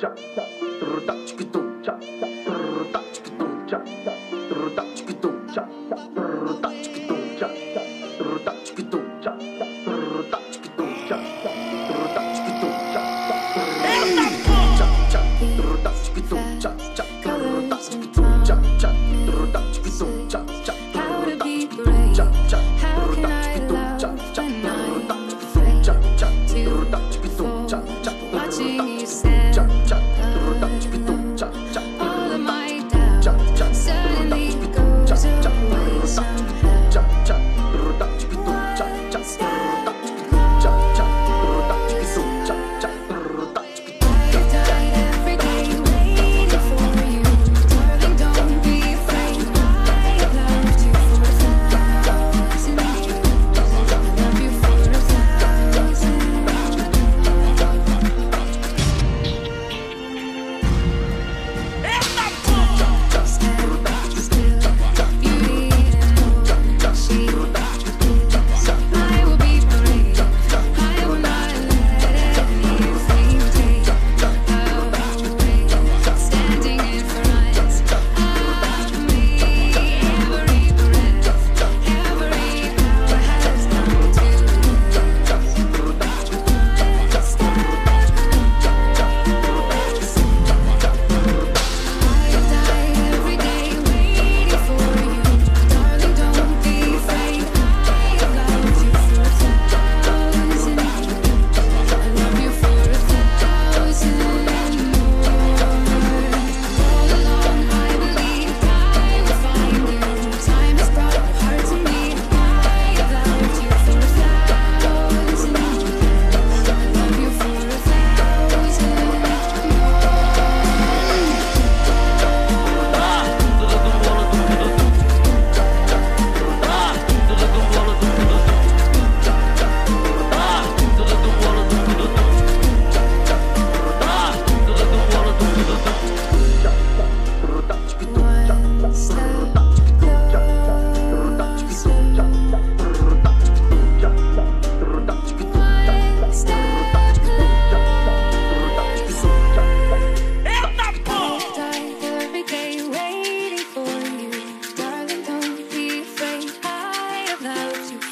cha cha cha cha cha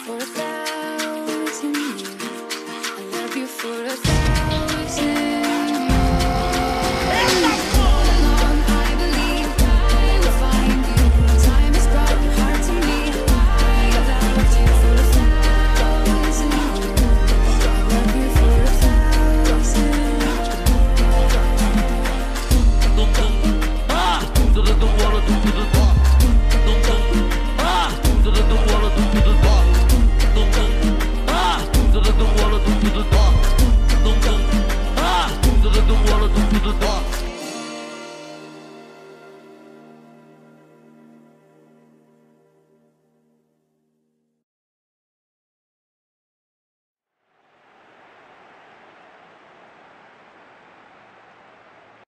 for